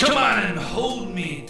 Come on and hold me